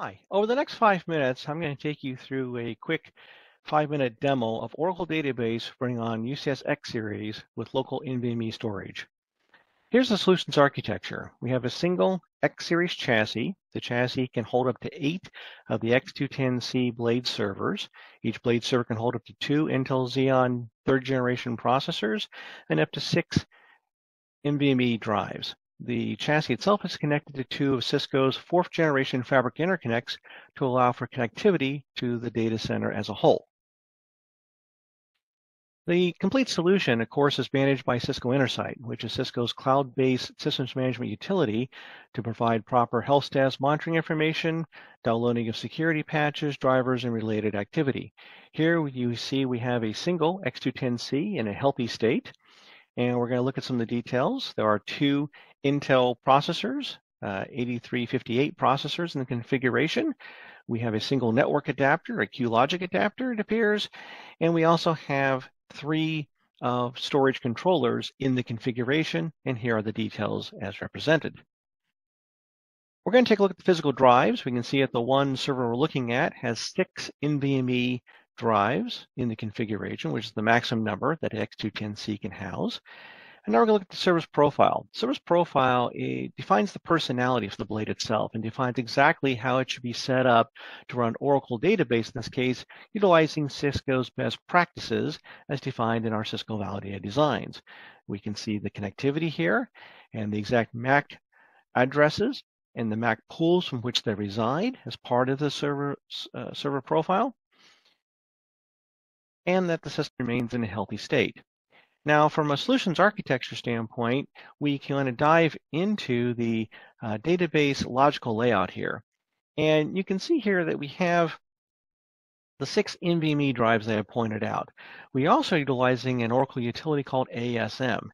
Hi, over the next five minutes, I'm going to take you through a quick five minute demo of Oracle Database running on UCS X Series with local NVMe storage. Here's the solutions architecture. We have a single X Series chassis. The chassis can hold up to eight of the X210C blade servers. Each blade server can hold up to two Intel Xeon third generation processors and up to six NVMe drives. The chassis itself is connected to two of Cisco's fourth generation fabric interconnects to allow for connectivity to the data center as a whole. The complete solution, of course, is managed by Cisco Intersight, which is Cisco's cloud-based systems management utility to provide proper health status monitoring information, downloading of security patches, drivers, and related activity. Here you see we have a single X210C in a healthy state, and we're going to look at some of the details. There are two Intel processors, uh, 8358 processors in the configuration. We have a single network adapter, a QLogic adapter, it appears, and we also have three uh, storage controllers in the configuration, and here are the details as represented. We're going to take a look at the physical drives. We can see that the one server we're looking at has six NVMe drives in the configuration, which is the maximum number that X210C can house. And now we're going to look at the service profile. Service profile defines the personality of the blade itself and defines exactly how it should be set up to run Oracle database, in this case, utilizing Cisco's best practices as defined in our Cisco validated designs. We can see the connectivity here and the exact MAC addresses and the MAC pools from which they reside as part of the server, uh, server profile, and that the system remains in a healthy state. Now, from a solutions architecture standpoint, we can kind of dive into the uh, database logical layout here. And you can see here that we have the six NVMe drives that I pointed out. We also utilizing an Oracle utility called ASM.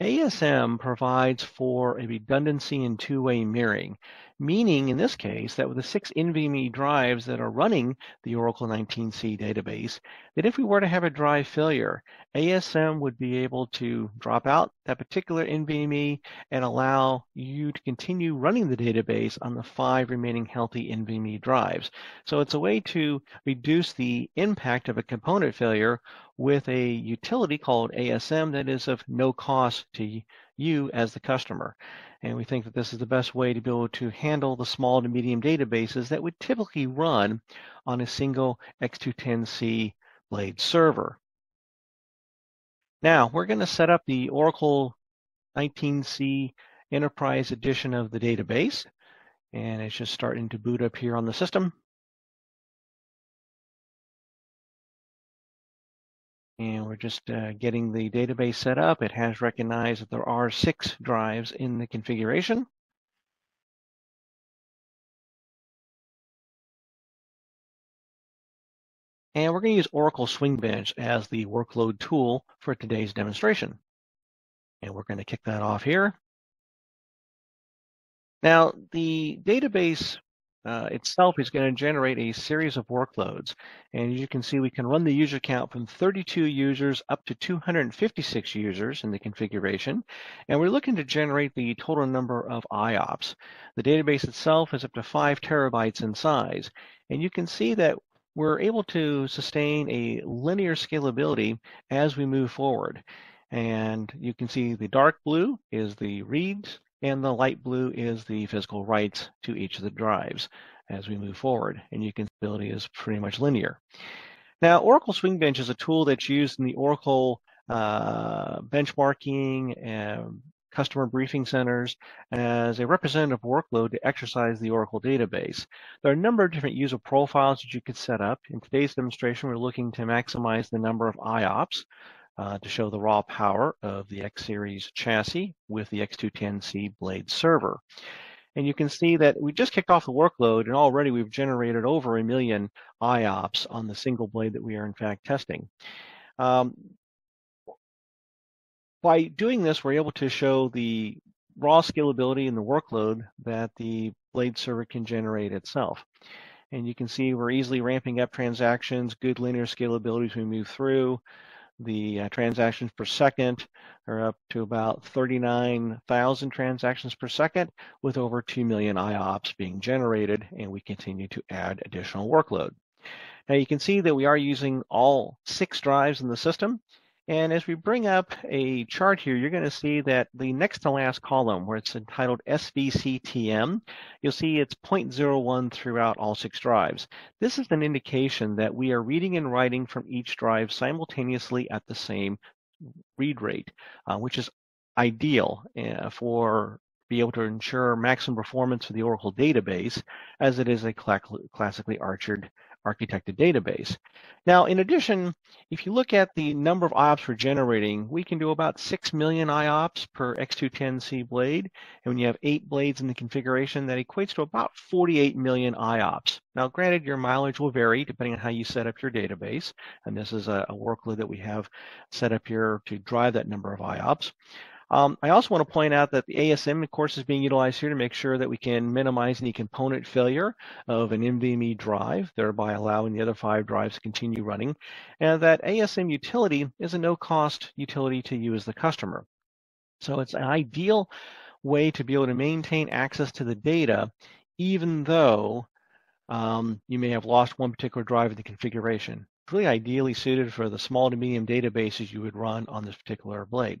ASM provides for a redundancy and two-way mirroring meaning in this case that with the six NVMe drives that are running the Oracle 19C database, that if we were to have a drive failure, ASM would be able to drop out that particular NVMe and allow you to continue running the database on the five remaining healthy NVMe drives. So it's a way to reduce the impact of a component failure with a utility called ASM that is of no cost to you as the customer. And we think that this is the best way to be able to handle the small to medium databases that would typically run on a single X210C blade server. Now, we're going to set up the Oracle 19C Enterprise Edition of the database. And it's just starting to boot up here on the system. And we're just uh, getting the database set up. It has recognized that there are six drives in the configuration. And we're going to use Oracle SwingBench as the workload tool for today's demonstration. And we're going to kick that off here. Now, the database uh, itself is going to generate a series of workloads. And as you can see, we can run the user count from 32 users up to 256 users in the configuration. And we're looking to generate the total number of IOPS. The database itself is up to five terabytes in size. And you can see that we're able to sustain a linear scalability as we move forward. And you can see the dark blue is the reads, and the light blue is the physical writes to each of the drives as we move forward. And you can ability is pretty much linear. Now, Oracle SwingBench is a tool that's used in the Oracle uh, benchmarking and customer briefing centers as a representative workload to exercise the Oracle database. There are a number of different user profiles that you could set up. In today's demonstration, we're looking to maximize the number of IOPS uh, to show the raw power of the X series chassis with the X210C blade server. And you can see that we just kicked off the workload and already we've generated over a million IOPS on the single blade that we are in fact testing. Um, by doing this, we're able to show the raw scalability and the workload that the blade server can generate itself. And you can see we're easily ramping up transactions, good linear scalability as we move through. The uh, transactions per second are up to about 39,000 transactions per second with over 2 million IOPS being generated, and we continue to add additional workload. Now you can see that we are using all six drives in the system. And as we bring up a chart here, you're going to see that the next to last column where it's entitled SVCTM, you'll see it's 0.01 throughout all six drives. This is an indication that we are reading and writing from each drive simultaneously at the same read rate, uh, which is ideal uh, for be able to ensure maximum performance for the Oracle database as it is a classically archered architected database. Now, in addition, if you look at the number of IOPS we're generating, we can do about 6 million IOPS per X210C blade. And when you have eight blades in the configuration, that equates to about 48 million IOPS. Now, granted, your mileage will vary depending on how you set up your database. And this is a, a workload that we have set up here to drive that number of IOPS. Um, I also want to point out that the ASM, of course, is being utilized here to make sure that we can minimize any component failure of an NVMe drive, thereby allowing the other five drives to continue running. And that ASM utility is a no-cost utility to you as the customer. So it's an ideal way to be able to maintain access to the data, even though um, you may have lost one particular drive in the configuration. It's really ideally suited for the small to medium databases you would run on this particular blade.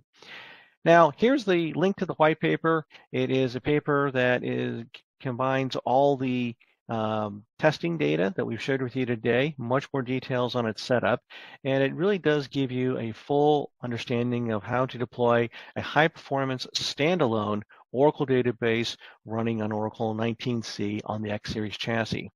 Now, here's the link to the white paper. It is a paper that is combines all the um, testing data that we've shared with you today, much more details on its setup, and it really does give you a full understanding of how to deploy a high performance standalone Oracle database running on Oracle 19C on the X Series chassis.